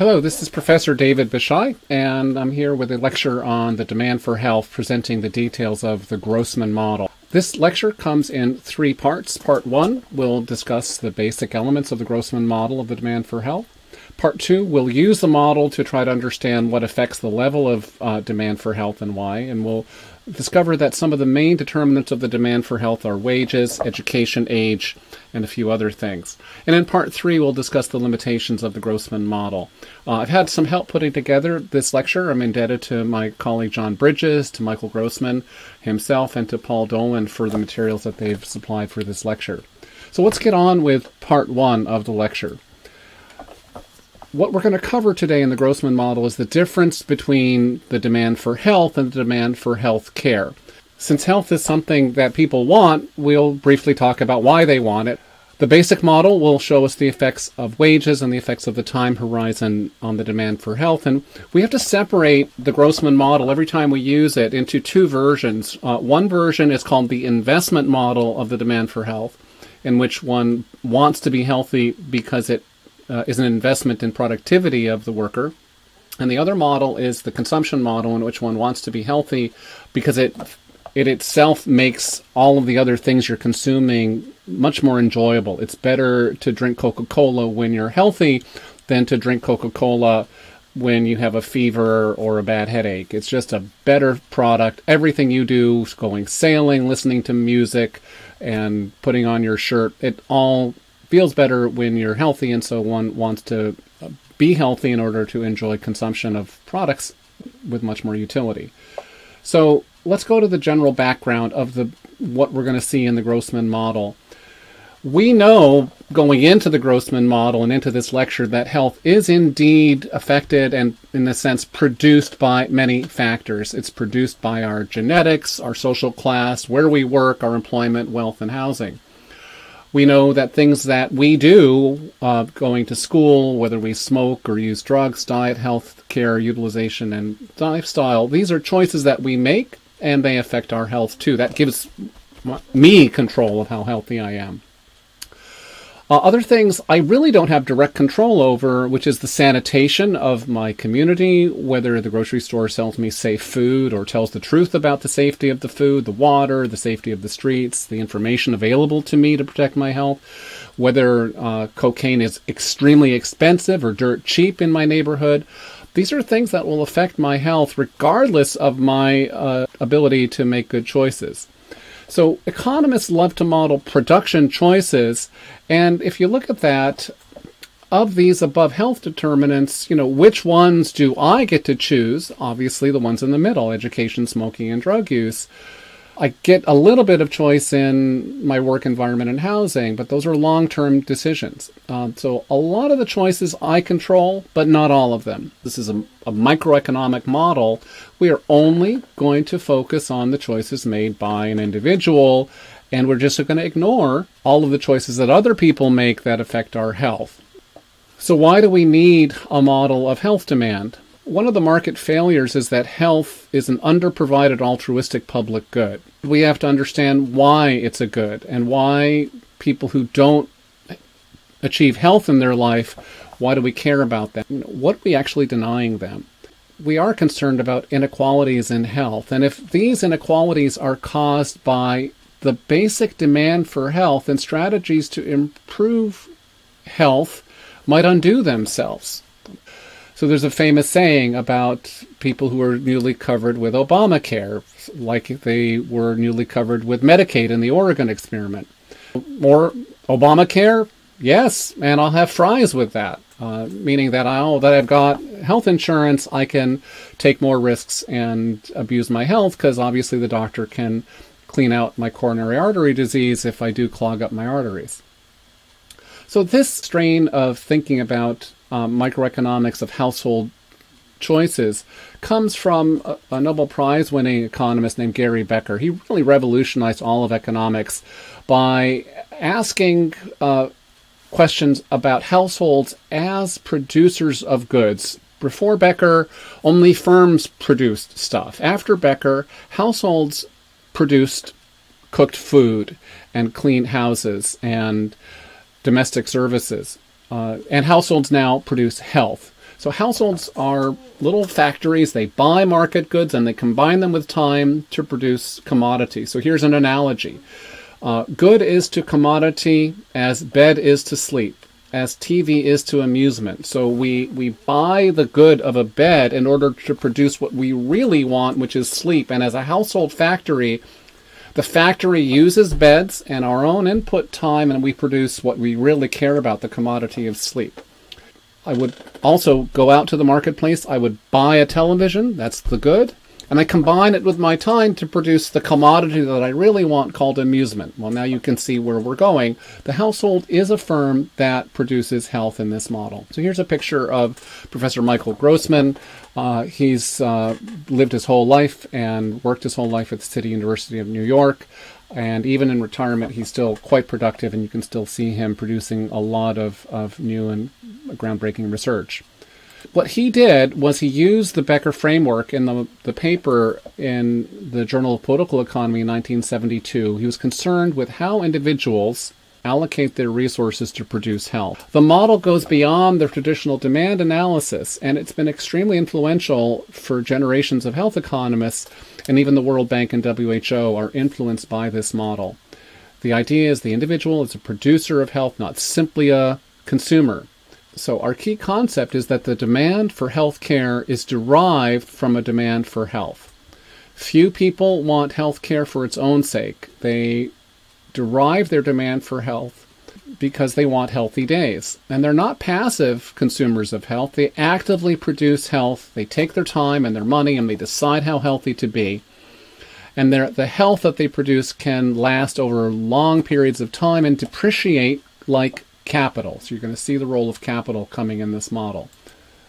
Hello, this is Professor David Bishai, and I'm here with a lecture on the demand for health, presenting the details of the Grossman model. This lecture comes in three parts. Part one will discuss the basic elements of the Grossman model of the demand for health. Part two will use the model to try to understand what affects the level of uh, demand for health and why, and we'll discover that some of the main determinants of the demand for health are wages, education, age, and a few other things. And in part three, we'll discuss the limitations of the Grossman model. Uh, I've had some help putting together this lecture. I'm indebted to my colleague John Bridges, to Michael Grossman himself, and to Paul Dolan for the materials that they've supplied for this lecture. So let's get on with part one of the lecture. What we're going to cover today in the Grossman model is the difference between the demand for health and the demand for health care. Since health is something that people want, we'll briefly talk about why they want it. The basic model will show us the effects of wages and the effects of the time horizon on the demand for health. And we have to separate the Grossman model every time we use it into two versions. Uh, one version is called the investment model of the demand for health, in which one wants to be healthy because it uh, is an investment in productivity of the worker. And the other model is the consumption model, in which one wants to be healthy because it it itself makes all of the other things you're consuming much more enjoyable. It's better to drink Coca Cola when you're healthy than to drink Coca Cola when you have a fever or a bad headache. It's just a better product. Everything you do, going sailing, listening to music, and putting on your shirt, it all feels better when you're healthy, and so one wants to be healthy in order to enjoy consumption of products with much more utility. So let's go to the general background of the what we're going to see in the Grossman model. We know going into the Grossman model and into this lecture that health is indeed affected and, in a sense, produced by many factors. It's produced by our genetics, our social class, where we work, our employment, wealth, and housing. We know that things that we do, uh, going to school, whether we smoke or use drugs, diet, health care, utilization, and lifestyle, these are choices that we make and they affect our health too. That gives me control of how healthy I am. Uh, other things I really don't have direct control over, which is the sanitation of my community, whether the grocery store sells me safe food or tells the truth about the safety of the food, the water, the safety of the streets, the information available to me to protect my health, whether uh, cocaine is extremely expensive or dirt cheap in my neighborhood. These are things that will affect my health regardless of my uh, ability to make good choices. So economists love to model production choices, and if you look at that, of these above health determinants, you know, which ones do I get to choose? Obviously, the ones in the middle education, smoking, and drug use. I get a little bit of choice in my work environment and housing, but those are long term decisions. Uh, so a lot of the choices I control, but not all of them. This is a, a microeconomic model. We are only going to focus on the choices made by an individual, and we're just going to ignore all of the choices that other people make that affect our health. So, why do we need a model of health demand? One of the market failures is that health is an underprovided altruistic public good. We have to understand why it's a good and why people who don't achieve health in their life, why do we care about them? What are we actually denying them? We are concerned about inequalities in health, and if these inequalities are caused by the basic demand for health and strategies to improve health might undo themselves. So there's a famous saying about people who are newly covered with Obamacare, like they were newly covered with Medicaid in the Oregon experiment. More Obamacare? Yes, and I'll have fries with that. Uh, meaning that I, oh, that I've got health insurance, I can take more risks and abuse my health because obviously the doctor can clean out my coronary artery disease if I do clog up my arteries. So this strain of thinking about um, microeconomics of household choices comes from a, a Nobel Prize winning economist named Gary Becker. He really revolutionized all of economics by asking uh, questions about households as producers of goods. Before Becker, only firms produced stuff. After Becker, households produced cooked food and clean houses and domestic services. Uh, and households now produce health. So households are little factories. They buy market goods and they combine them with time to produce commodity. So here's an analogy. Uh, good is to commodity as bed is to sleep, as TV is to amusement. So we, we buy the good of a bed in order to produce what we really want, which is sleep. And as a household factory, the factory uses beds and our own input time, and we produce what we really care about the commodity of sleep. I would also go out to the marketplace. I would buy a television. That's the good. And I combine it with my time to produce the commodity that I really want called amusement. Well, now you can see where we're going. The household is a firm that produces health in this model. So here's a picture of Professor Michael Grossman. Uh, he's uh, lived his whole life and worked his whole life at the City University of New York. And even in retirement, he's still quite productive, and you can still see him producing a lot of, of new and groundbreaking research. What he did was he used the Becker framework in the, the paper in the Journal of Political Economy in 1972. He was concerned with how individuals allocate their resources to produce health. The model goes beyond the traditional demand analysis, and it's been extremely influential for generations of health economists, and even the World Bank and WHO are influenced by this model. The idea is the individual is a producer of health, not simply a consumer. So, our key concept is that the demand for health care is derived from a demand for health. Few people want health care for its own sake. They derive their demand for health because they want healthy days. And they're not passive consumers of health. They actively produce health. They take their time and their money and they decide how healthy to be. And the health that they produce can last over long periods of time and depreciate like capital. So you're going to see the role of capital coming in this model.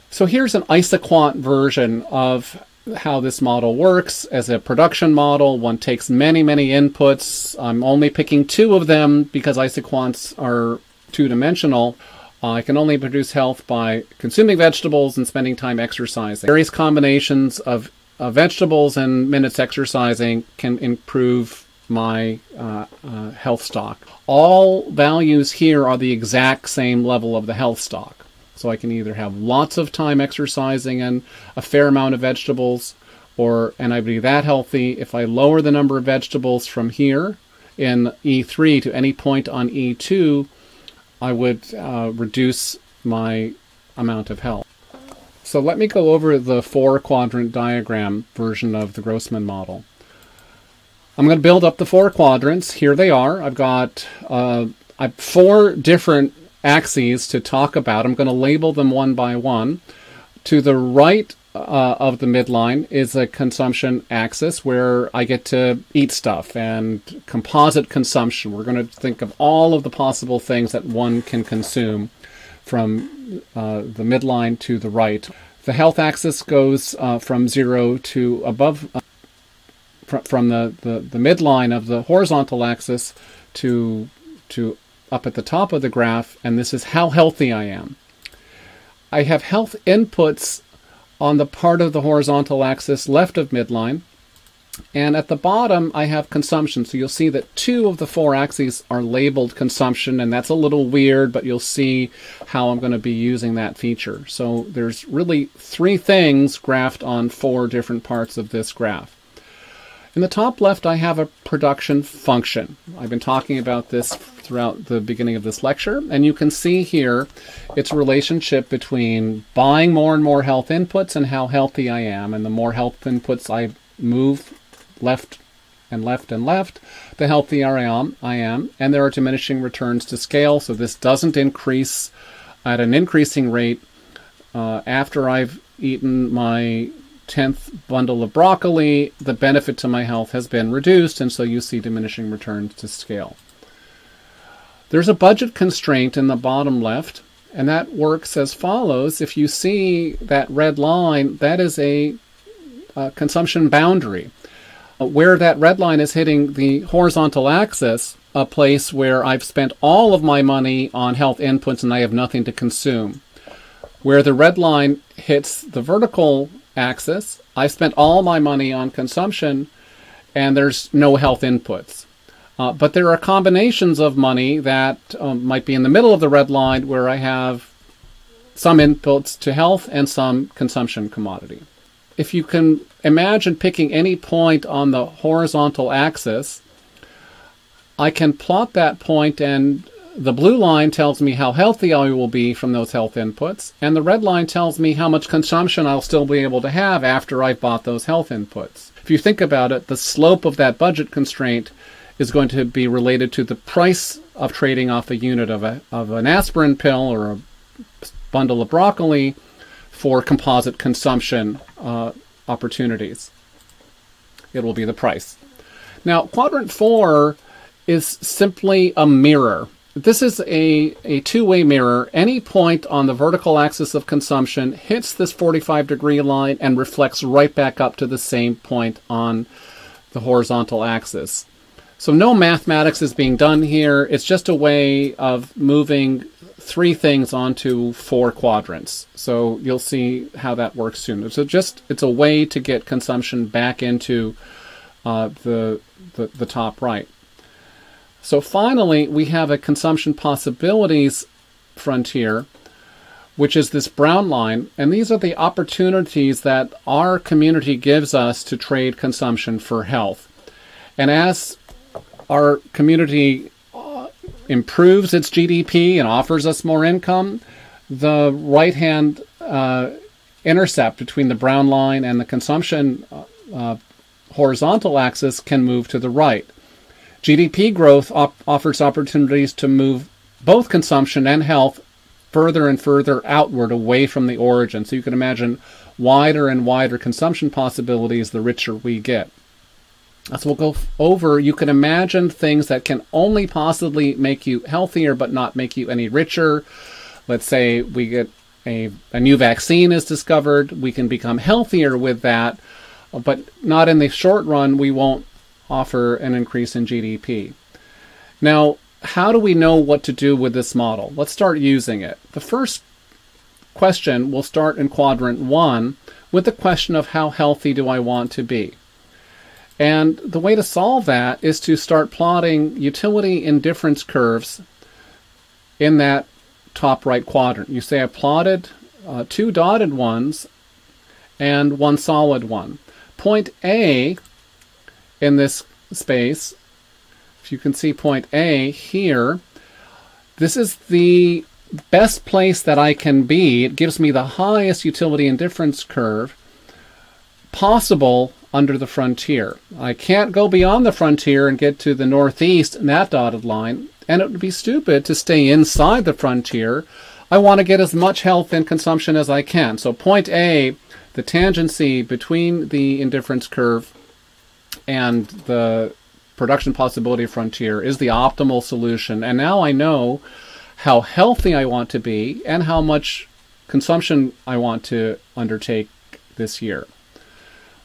So here's an isoquant version of how this model works as a production model. One takes many, many inputs. I'm only picking two of them because isoquants are two dimensional. Uh, I can only produce health by consuming vegetables and spending time exercising. Various combinations of vegetables and minutes exercising can improve my uh, uh, health stock. All values here are the exact same level of the health stock. So I can either have lots of time exercising and a fair amount of vegetables, or and I'd be that healthy if I lower the number of vegetables from here in E3 to any point on E2, I would uh, reduce my amount of health. So let me go over the four quadrant diagram version of the Grossman model. I'm going to build up the four quadrants. Here they are. I've got uh, I've four different axes to talk about. I'm going to label them one by one. To the right uh, of the midline is a consumption axis where I get to eat stuff and composite consumption. We're going to think of all of the possible things that one can consume from uh, the midline to the right. The health axis goes uh, from zero to above uh, from the, the, the midline of the horizontal axis to, to up at the top of the graph, and this is how healthy I am. I have health inputs on the part of the horizontal axis left of midline, and at the bottom I have consumption. So you'll see that two of the four axes are labeled consumption, and that's a little weird, but you'll see how I'm going to be using that feature. So there's really three things graphed on four different parts of this graph. In the top left, I have a production function. I've been talking about this throughout the beginning of this lecture, and you can see here its relationship between buying more and more health inputs and how healthy I am. And the more health inputs I move left and left and left, the healthier I am. I am, and there are diminishing returns to scale, so this doesn't increase at an increasing rate uh, after I've eaten my 10th bundle of broccoli, the benefit to my health has been reduced, and so you see diminishing returns to scale. There's a budget constraint in the bottom left, and that works as follows. If you see that red line, that is a, a consumption boundary. Uh, where that red line is hitting the horizontal axis, a place where I've spent all of my money on health inputs and I have nothing to consume. Where the red line hits the vertical axis. I spent all my money on consumption, and there's no health inputs. Uh, but there are combinations of money that um, might be in the middle of the red line where I have some inputs to health and some consumption commodity. If you can imagine picking any point on the horizontal axis, I can plot that point and the blue line tells me how healthy I will be from those health inputs, and the red line tells me how much consumption I'll still be able to have after I've bought those health inputs. If you think about it, the slope of that budget constraint is going to be related to the price of trading off a unit of, a, of an aspirin pill or a bundle of broccoli for composite consumption uh, opportunities. It will be the price. Now, quadrant four is simply a mirror. This is a, a two-way mirror. Any point on the vertical axis of consumption hits this 45 degree line and reflects right back up to the same point on the horizontal axis. So no mathematics is being done here. It's just a way of moving three things onto four quadrants. So you'll see how that works soon. So just it's a way to get consumption back into uh, the, the the top right. So finally, we have a consumption possibilities frontier, which is this brown line, and these are the opportunities that our community gives us to trade consumption for health. And as our community uh, improves its GDP and offers us more income, the right hand uh, intercept between the brown line and the consumption uh, uh, horizontal axis can move to the right. GDP growth op- offers opportunities to move both consumption and health further and further outward away from the origin. So you can imagine wider and wider consumption possibilities the richer we get. As we'll go over, you can imagine things that can only possibly make you healthier but not make you any richer. Let's say we get a, a new vaccine is discovered, we can become healthier with that, but not in the short run, we won't offer an increase in GDP. Now, how do we know what to do with this model? Let's start using it. The first question will start in quadrant one with the question of how healthy do I want to be? And the way to solve that is to start plotting utility indifference curves in that top right quadrant. You say I plotted uh, two dotted ones and one solid one. Point A in this space, if you can see point A here, this is the best place that I can be. It gives me the highest utility indifference curve possible under the frontier. I can't go beyond the frontier and get to the northeast in that dotted line, and it would be stupid to stay inside the frontier. I want to get as much health and consumption as I can. So point A, the tangency between the indifference curve and the production possibility frontier is the optimal solution. And now I know how healthy I want to be and how much consumption I want to undertake this year.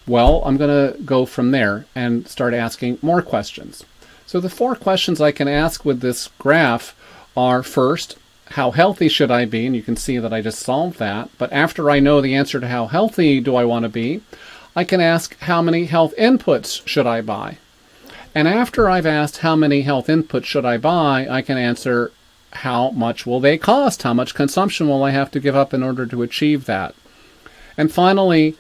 Well, I'm going to go from there and start asking more questions. So the four questions I can ask with this graph are first, how healthy should I be? And you can see that I just solved that. But after I know the answer to how healthy do I want to be, I can ask how many health inputs should I buy? And after I've asked how many health inputs should I buy, I can answer how much will they cost? How much consumption will I have to give up in order to achieve that? And finally,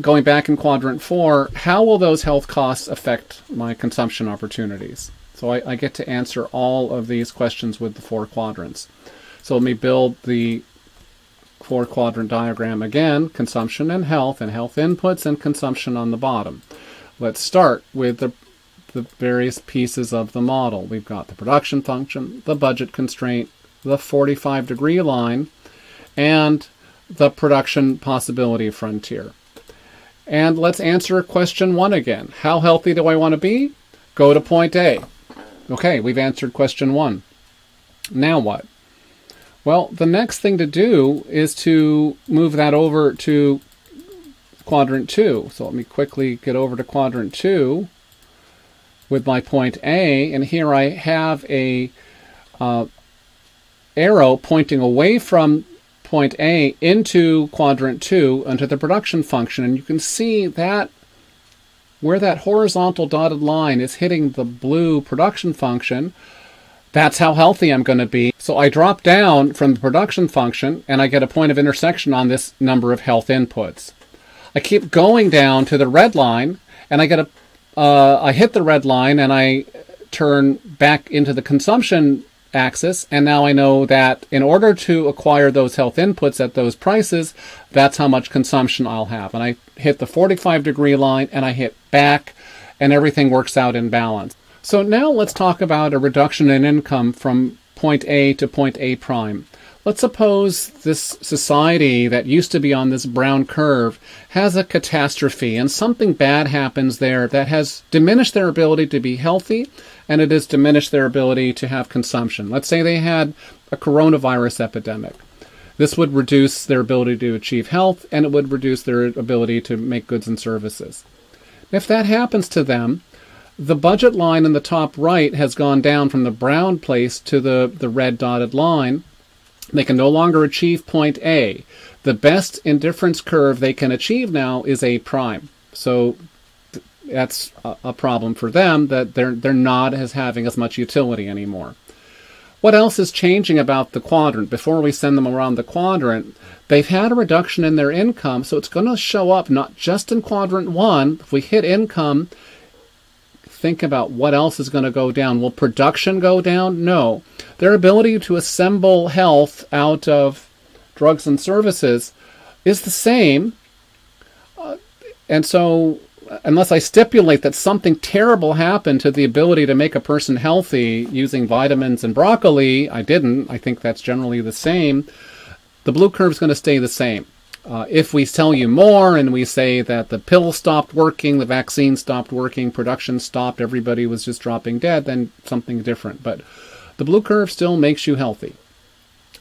going back in quadrant four, how will those health costs affect my consumption opportunities? So I, I, get to answer all of these questions with the four quadrants. So let me build the four quadrant diagram again, consumption and health, and health inputs and consumption on the bottom. Let's start with the, the various pieces of the model. We've got the production function, the budget constraint, the 45 degree line, and the production possibility frontier. And let's answer question one again. How healthy do I want to be? Go to point A. Okay, we've answered question one. Now what? Well, the next thing to do is to move that over to quadrant two. So let me quickly get over to quadrant two with my point A, and here I have a uh, arrow pointing away from point A into quadrant 2 into the production function. And you can see that where that horizontal dotted line is hitting the blue production function, That's how healthy I'm going to be. So I drop down from the production function and I get a point of intersection on this number of health inputs. I keep going down to the red line and I get a, uh, I hit the red line and I turn back into the consumption axis. And now I know that in order to acquire those health inputs at those prices, that's how much consumption I'll have. And I hit the 45 degree line and I hit back and everything works out in balance. So now let's talk about a reduction in income from point A to point A prime. Let's suppose this society that used to be on this brown curve has a catastrophe and something bad happens there that has diminished their ability to be healthy and it has diminished their ability to have consumption. Let's say they had a coronavirus epidemic. This would reduce their ability to achieve health and it would reduce their ability to make goods and services. If that happens to them, the budget line in the top right has gone down from the brown place to the, the red dotted line. They can no longer achieve point A. The best indifference curve they can achieve now is A prime. So that's a, problem for them that they're they're not as having as much utility anymore. What else is changing about the quadrant? Before we send them around the quadrant, they've had a reduction in their income, so it's going to show up not just in quadrant one. If we hit income, think about what else is going to go down. Will production go down? No. Their ability to assemble health out of drugs and services is the same. Uh, and so, unless I stipulate that something terrible happened to the ability to make a person healthy using vitamins and broccoli, I didn't. I think that's generally the same. The blue curve is going to stay the same. Uh, if we tell you more and we say that the pill stopped working, the vaccine stopped working, production stopped, everybody was just dropping dead, then something different. But the blue curve still makes you healthy.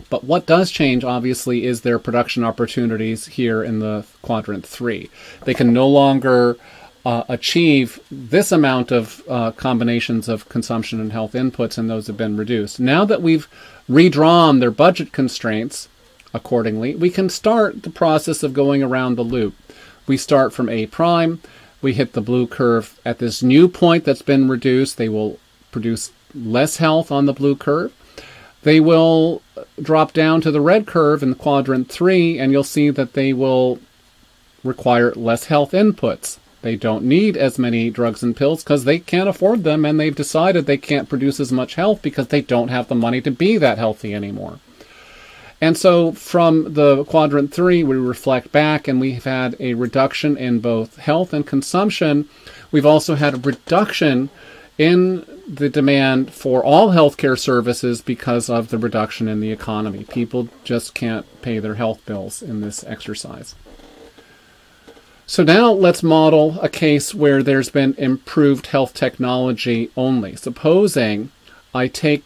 But what does change, obviously, is their production opportunities here in the quadrant three. They can no longer uh, achieve this amount of uh, combinations of consumption and health inputs, and those have been reduced. Now that we've redrawn their budget constraints, accordingly, we can start the process of going around the loop. We start from A prime, we hit the blue curve at this new point that's been reduced. They will produce less health on the blue curve. They will drop down to the red curve in quadrant 3, and you'll see that they will require less health inputs. They don't need as many drugs and pills because they can't afford them, and they've decided they can't produce as much health because they don't have the money to be that healthy anymore. And so from the quadrant three, we reflect back and we've had a reduction in both health and consumption. We've also had a reduction in the demand for all healthcare services because of the reduction in the economy. People just can't pay their health bills in this exercise. So now let's model a case where there's been improved health technology only. Supposing I take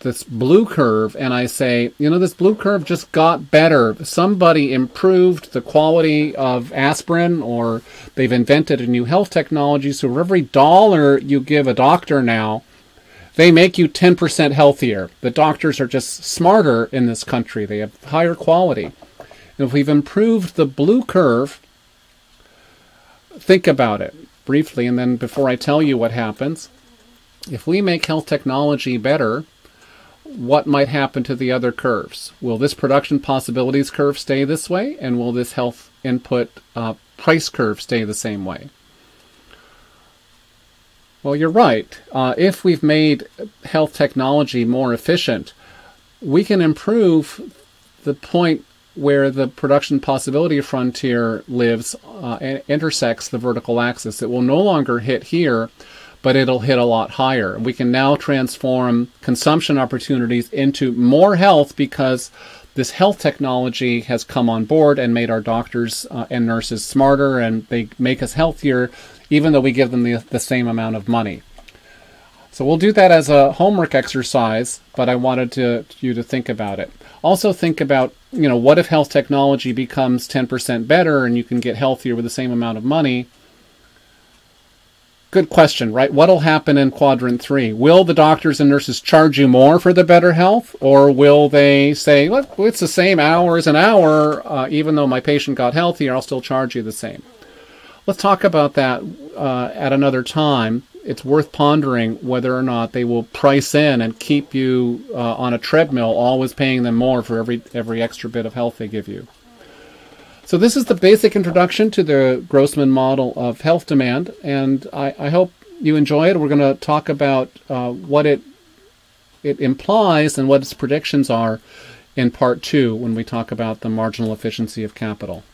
this blue curve and I say, you know, this blue curve just got better. Somebody improved the quality of aspirin or they've invented a new health technology. So for every dollar you give a doctor now, they make you 10% healthier. The doctors are just smarter in this country. They have higher quality. And if we've improved the blue curve, think about it briefly. And then before I tell you what happens, if we make health technology better, what might happen to the other curves. Will this production possibilities curve stay this way? And will this health input uh, price curve stay the same way? Well, you're right. Uh, if we've made health technology more efficient, we can improve the point where the production possibility frontier lives uh, and intersects the vertical axis. It will no longer hit here, but it'll hit a lot higher. We can now transform consumption opportunities into more health because this health technology has come on board and made our doctors uh, and nurses smarter and they make us healthier even though we give them the, the same amount of money. So we'll do that as a homework exercise, but I wanted to, you to think about it. Also think about, you know, what if health technology becomes 10% better and you can get healthier with the same amount of money? Good question, right? What'll happen in quadrant three? Will the doctors and nurses charge you more for the better health, or will they say, "Look, it's the same hour as an hour, uh, even though my patient got healthier, I'll still charge you the same"? Let's talk about that uh, at another time. it's worth pondering whether or not they will price in and keep you uh, on a treadmill, always paying them more for every every extra bit of health they give you. So this is the basic introduction to the Grossman model of health demand, and I, I hope you enjoy it. We're going to talk about uh, what it it implies and what its predictions are in part two when we talk about the marginal efficiency of capital.